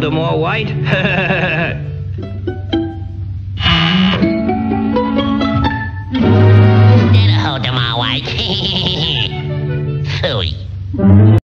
Voldemort White? That'll hold